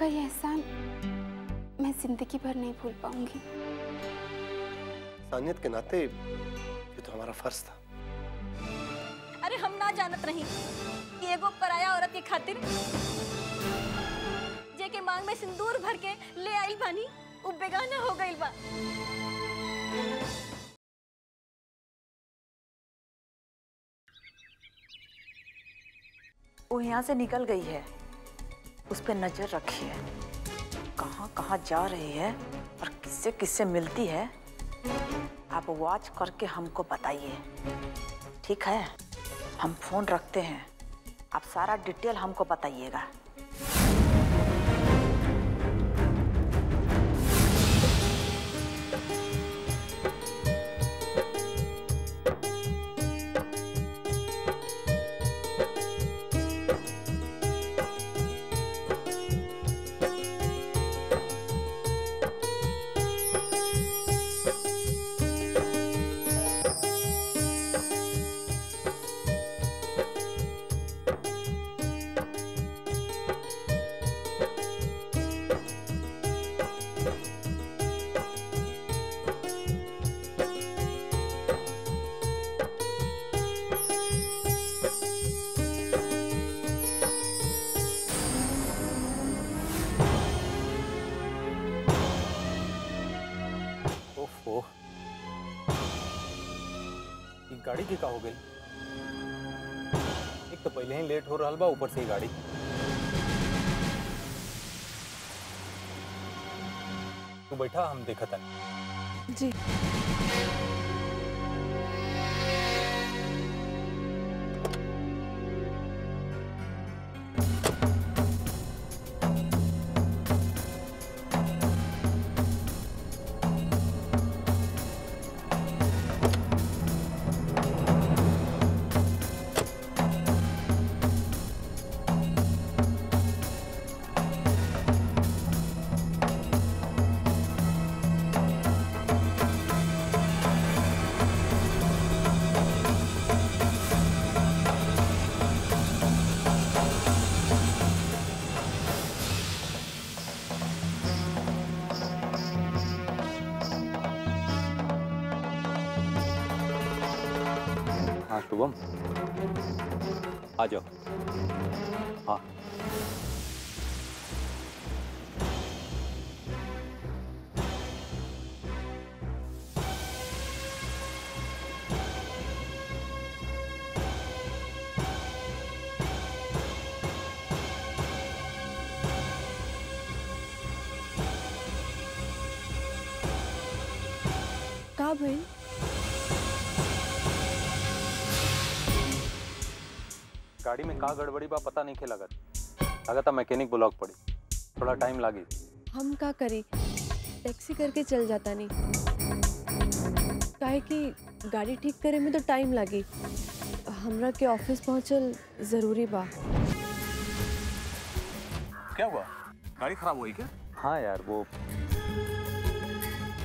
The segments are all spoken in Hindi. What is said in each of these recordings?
आपका ये एहसान मैं ज़िंदगी भर नहीं भूल पाऊँगी। इंसानियत के नाते ये तो हमारा फ़र्ज़ था। अरे हम ना जानत रही कि एगो पराया औरत के खातिर जे के मांग में सिंदूर भर के ले आई बानी उ बेगाना हो गई बा। वो यहाँ से निकल गई है। उस पर नज़र रखिए कहाँ कहाँ जा रही है और किससे किससे मिलती है, आप वॉच करके हमको बताइए। ठीक है? हम फ़ोन रखते हैं। आप सारा डिटेल हमको बताइएगा। के का हो गई। एक तो पहले ही लेट हो रहा बा, ऊपर से ही गाड़ी। तू बैठा, हम देखा था जी। शुभम आ जाओ। हाँ। का गाड़ी में का गड़बड़ी बा पता नहीं खेला लगा था मैकेनिक ब्लॉक पड़ी। थोड़ा टाइम लागी। हम का करी? टैक्सी करके चल जाता नहीं। काहे कि गाड़ी ठीक करे में तो टाइम लागी। हमरा के ऑफ़िस पहुंचल ज़रूरी बा। क्या हुआ? गाड़ी खराब हुई क्या? हाँ यार वो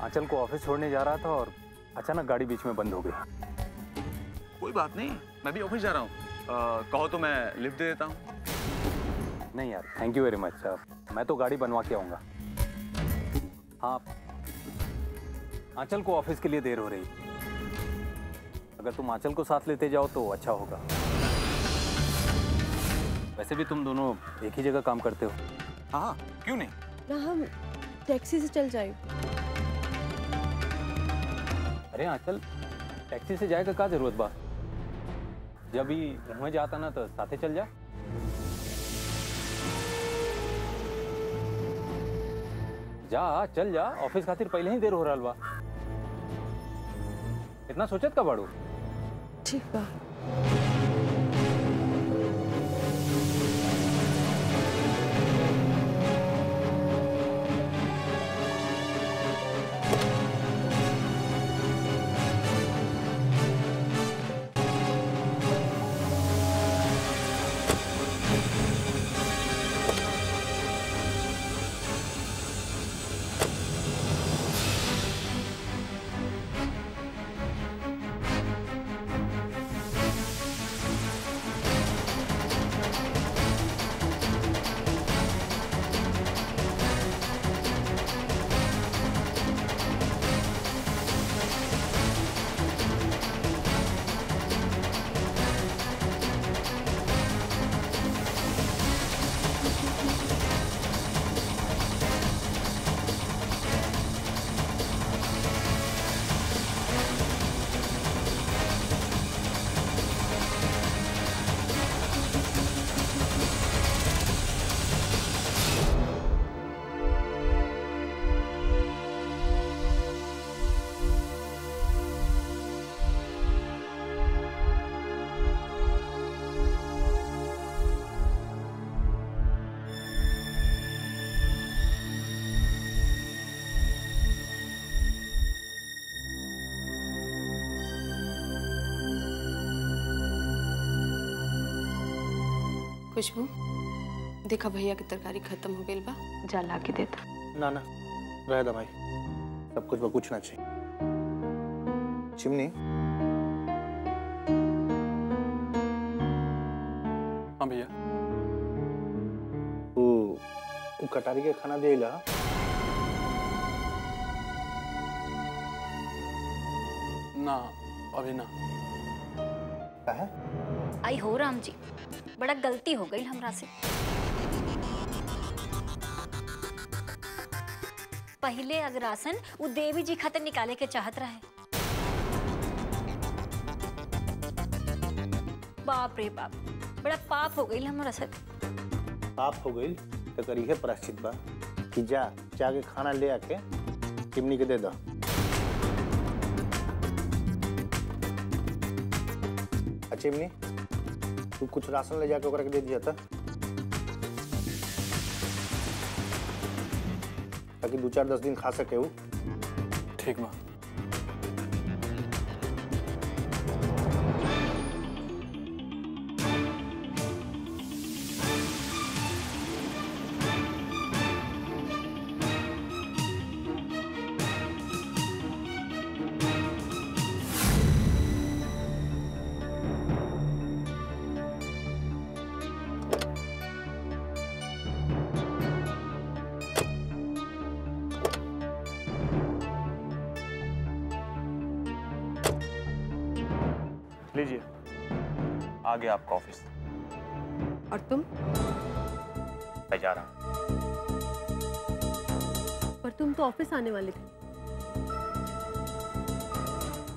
आंचल को ऑफ़िस छोड़ने जा रहा था और अचानक गाड़ी बीच में बंद हो गई। कोई बात नहीं मैं भी ऑफ़िस जा रहा हूँ। कहो तो मैं लिफ्ट दे देता हूँ। नहीं यार thank you very much sir मैं तो गाड़ी बनवा के आऊँगा। हाँ। आंचल को ऑफ़िस के लिए देर हो रही। अगर तुम आंचल को साथ लेते जाओ तो अच्छा होगा। वैसे भी तुम दोनों एक ही जगह काम करते हो। हाँ हाँ। क्यों नहीं? ना हम टैक्सी से चल जाए। अरे आंचल टैक्सी से जाए का का ज़रूरत बा जब भी वहाँ जाता ना तो साथे चल जा। जा, चल जा, ऑफ़िस खातिर पहले ही देर हो रहा इतना सोचत का बाड़ू? ठीक बा। खुशबू। देखा भैया की तरकारी खत्म हो गई बा। जा ला के देता ना ना रह दा भाई। सब कुछ बा कुछ ना चाहिए। चिमनी? हाँ भैया। तू कटारी के खाना देला ना अभी ना। का है? आई हो राम जी। बड़ा गलती हो गई हमरा से। पहले अग्रासन वो देवी जी खातिर निकाले के चाहत रहे। बाप रे बाप बड़ा पाप हो गई हमरा से। पाप हो गई तो करिए प्राश्चित बा कि जा जाके खाना ले आके चिमनी के दे दो। आ, चिमनी तू कुछ राशन ले जाके ओकरा के दे दिया था। ताकि दो चार दस दिन खा सके वो ठीक बा। आ गया आपका ऑफ़िस। और तुम? मैं जा रहा हूँ। पर तुम तो ऑफ़िस आने वाले थे।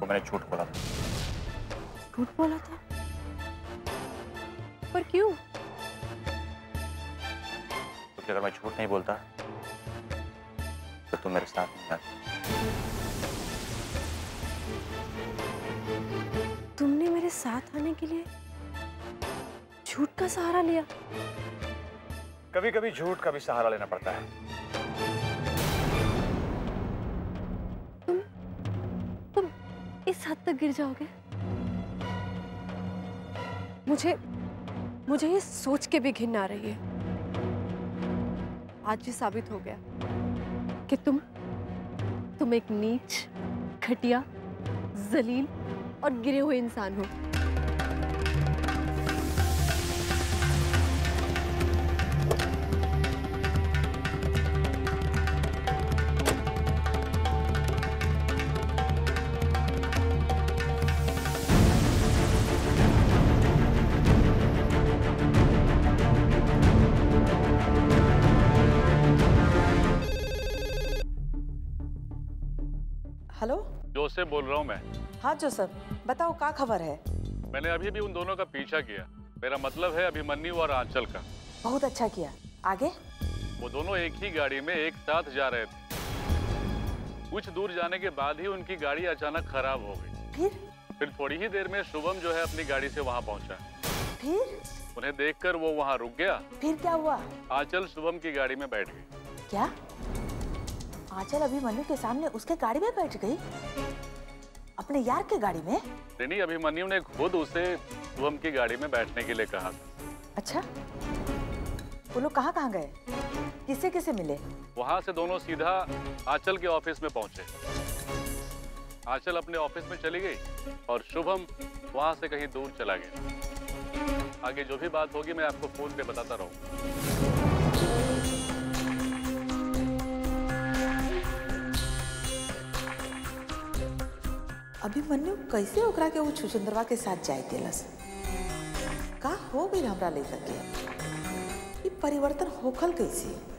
तो मैंने झूठ बोला था। झूठ बोला था? पर क्यों? क्योंकि तो अगर मैं झूठ नहीं बोलता तो तुम मेरे साथ नहीं आती। तुमने मेरे साथ आने के लिए झूठ का सहारा लिया। कभी कभी झूठ का भी सहारा लेना पड़ता है। तुम तुम इस हद तक गिर जाओगे। मुझे मुझे ये सोच के भी घिन आ रही है। आज ये साबित हो गया कि तुम तुम एक नीच घटिया जलील और गिरे हुए इंसान हो। जोसेफ बोल रहा हूँ मैं। हाँ जोसफ बताओ क्या खबर है? मैंने अभी भी उन दोनों का पीछा किया। मेरा मतलब है अभिमन्यु और आंचल का। बहुत अच्छा किया। आगे? वो दोनों एक ही गाड़ी में एक साथ जा रहे थे। कुछ दूर जाने के बाद ही उनकी गाड़ी अचानक खराब हो गई। फिर? फिर थोड़ी ही देर में शुभम जो है अपनी गाड़ी से वहाँ पहुँचा। फिर? उन्हें देखकर वो वहाँ रुक गया। फिर क्या हुआ? आंचल शुभम की गाड़ी में बैठ गई। क्या? आंचल अभिमन्यु के सामने उसके गाड़ी में बैठ गई? अपने यार के गाड़ी में? नहीं अभिमन्यु ने खुद उसे शुभम की गाड़ी में बैठने के लिए कहा। अच्छा। वो लोग कहाँ कहाँ गए? किसे किसे मिले? वहाँ से दोनों सीधा आंचल के ऑफ़िस में पहुँचे। आंचल अपने ऑफ़िस में चली गई और शुभम वहाँ से कहीं दूर चला गया। आगे जो भी बात होगी मैं आपको फ़ोन पे बताता रहूँगा। अभिमन्यु कैसे ओकरा के वो छुचंद्रवा के साथ जाए दिलस? का हो गई हमरा लेकर के? ये परिवर्तन होखल कैसे?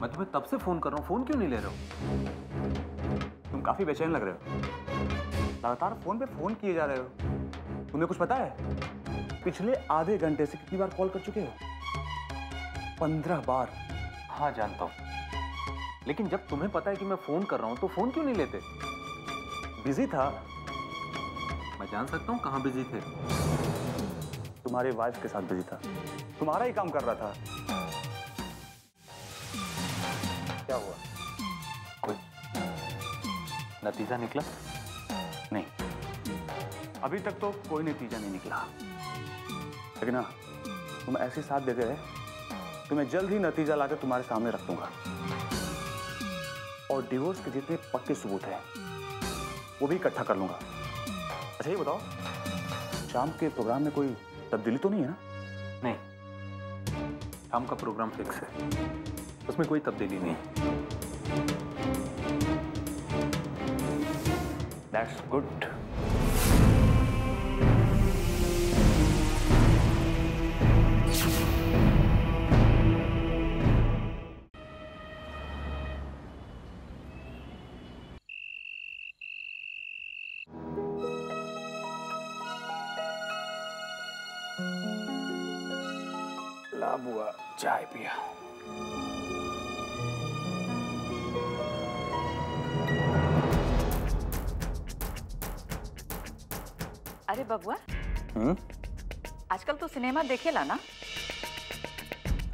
मैं तुम्हें तब से फ़ोन कर रहा हूँ। फ़ोन क्यों नहीं ले रहे हो? तुम काफ़ी बेचैन लग रहे हो। लगातार फ़ोन पे फ़ोन किए जा रहे हो। तुम्हें कुछ पता है? पिछले आधे घंटे से कितनी बार कॉल कर चुके हो? पंद्रह बार। हाँ जानता हूँ। लेकिन जब तुम्हें पता है कि मैं फ़ोन कर रहा हूँ तो फ़ोन क्यों नहीं लेते? बिज़ी था। मैं जान सकता हूँ कहाँ बिज़ी थे। तुम्हारी वाइफ के साथ बिज़ी था। तुम्हारा ही काम कर रहा था। नतीजा निकला? नहीं। अभी तक तो कोई नतीजा नहीं निकला। लेकिन हाँ तुम ऐसे साथ देते रहे तो मैं जल्द ही नतीजा लाकर तुम्हारे सामने रख दूँगा। और डिवोर्स के जितने पक्के सबूत हैं, वो भी इकट्ठा कर लूँगा। अच्छा ये बताओ, शाम के प्रोग्राम में कोई तब्दीली तो नहीं है ना? नहीं। शाम का प्रोग्राम फिक्स है। उसमें कोई तब्दीली नहीं। दैट्स गुड बबुआ हम्म? आजकल तो सिनेमा देखेला ना?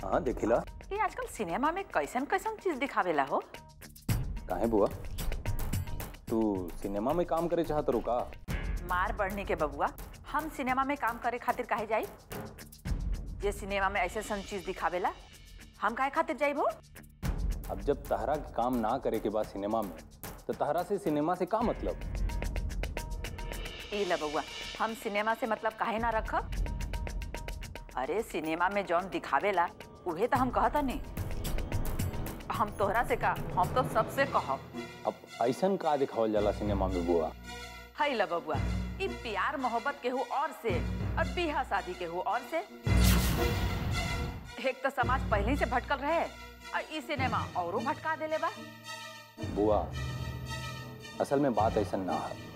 हाँ देखिला। ये आजकल सिनेमा में कैसन कैसन चीज़ दिखावेला हो? काहे बुआ? तू सिनेमा में काम करे चाहत रो का? मार बढ़ने के बबुआ हम सिनेमा में काम करे खातिर काहे जाई? ये सिनेमा में ऐसे सन चीज़ दिखावेला हम काहे खातिर जाई हो अब जब तहरा काम ना करे के बाद सिनेमा में तो तहरा से सिनेमा से का मतलब? ला बबुआ हम सिनेमा से मतलब काहे ना रखब अरे सिनेमा में जौन दिखावेला उहे तो हम कहता नहीं। हम तोहरा से का हम तो सबसे कहब अब ऐसन का दिखावल जाला सिनेमा में बुआ? हई ला बबुआ ई प्यार मोहब्बत केहू और से और बिहा शादी केहू और से। एक तो समाज पहले से भटकल रहे और ई सिनेमा औरो भटका देले बा। बुआ असल में बात ऐसा ना है।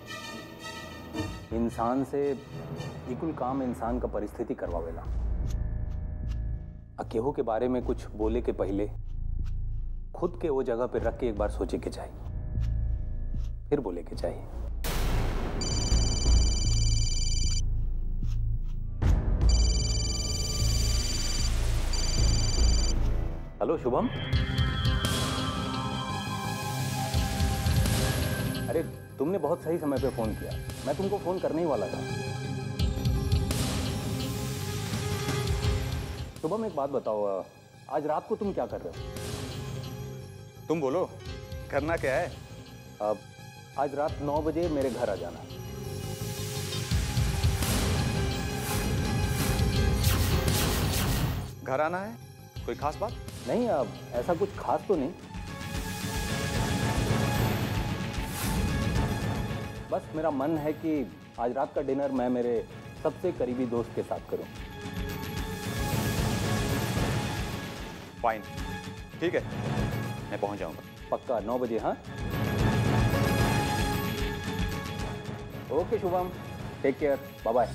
इंसान से इकुल काम इंसान का परिस्थिति करवावेला आ केहू के बारे में कुछ बोले के पहले, खुद के वो जगह पर रख के एक बार सोचे के चाहिए फिर बोले के चाहिए हेलो, शुभम। अरे तुमने बहुत सही समय पे फ़ोन किया। मैं तुमको फ़ोन करने ही वाला था। सुबह शुभम एक बात बताओ आज रात को तुम क्या कर रहे हो? तुम बोलो करना क्या है? अब आज रात नौ बजे मेरे घर आ जाना। घर आना है? कोई खास बात? नहीं अब ऐसा कुछ खास तो नहीं। बस मेरा मन है कि आज रात का डिनर मैं मेरे सबसे करीबी दोस्त के साथ करूँ। फाइन ठीक है। मैं पहुँच जाऊँगा। पक्का नौ बजे हाँ? Okay Shubham. Take care bye bye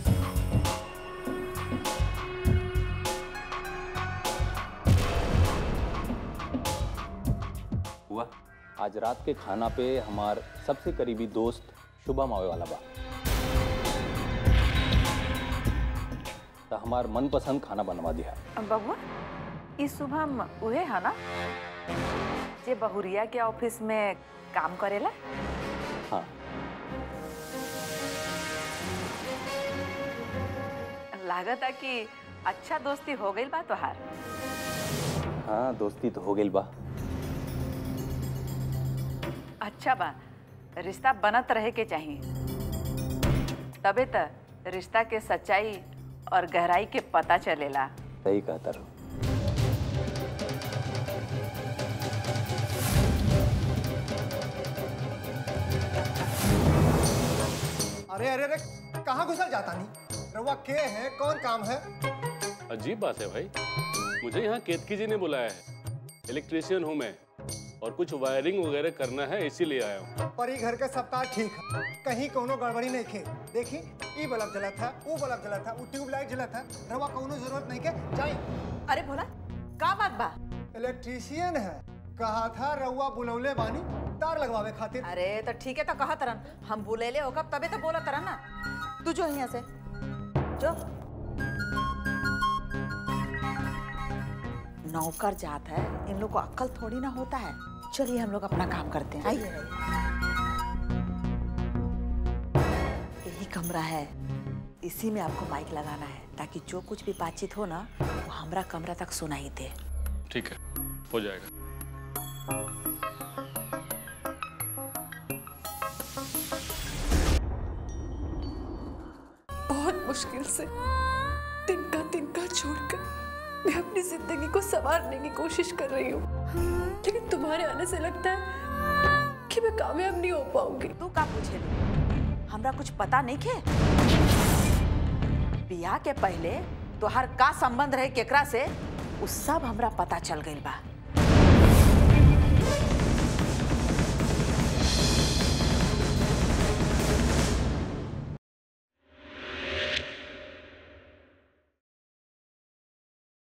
हुआ। आज रात के खाना पे हमार सबसे करीबी दोस्त शुभम आवे वाला बा तो हमार मनपसंद खाना बनवा दिया। बबुआ ई शुभम उहे है ना जे बहुरिया के ऑफ़िस में काम करेला? हाँ। लागत है कि अच्छा दोस्ती हो गई बा तोहार? हाँ दोस्ती तो हो गई बा। अच्छा बा। रिश्ता बनत रहे के चाहिए। तबे त रिश्ता के सच्चाई और गहराई के पता चलेला। सही कहता रहो। अरे अरे अरे कहाँ घुसल जाता नहीं? रवा के है? कौन काम है? अजीब बात है भाई। मुझे यहाँ केतकी जी ने बुलाया है। इलेक्ट्रिशियन हूँ मैं। और कुछ वायरिंग वगैरह करना है इसीलिए आया हूँ। पर ई घर के सप्ताह ठीक है। कहीं कोनो गड़बड़ी नहीं खे। देखी? ई बल्ब जला था वो बल्ब जला था वो ट्यूबलाइट जला था। रवा कोनो ज़रूरत नहीं के जाई। अरे भोला का बात बा? इलेक्ट्रिशियन है। कहा था रउआ बुलौले बानी तार लगवावे खातिर। अरे तो ठीक है तो कहा तरन। हम बुलेले होगा तबे तो बोला तरन ना। तू जो यहाँ से। जो। नौकर जात है इन लोग को अक्ल थोड़ी ना होता है। चलिए हम लोग अपना काम करते हैं आइए। यही कमरा है। इसी में आपको माइक लगाना है ताकि जो कुछ भी बातचीत हो ना वो हमारा कमरा तक सुनाई दे। ठीक है हो जाएगा। बहुत मुश्किल से तिनका तिनका छोड़कर मैं अपनी ज़िंदगी को संवारने की कोशिश कर रही हूँ। लेकिन तुम्हारे आने से लगता है कि मैं कामयाब नहीं हो पाऊँगी। तू का पूछे हमरा कुछ पता नहीं के? बिया के पहले तोहार का संबंध रहे केकरा से, उस सब हमरा पता चल गई बा।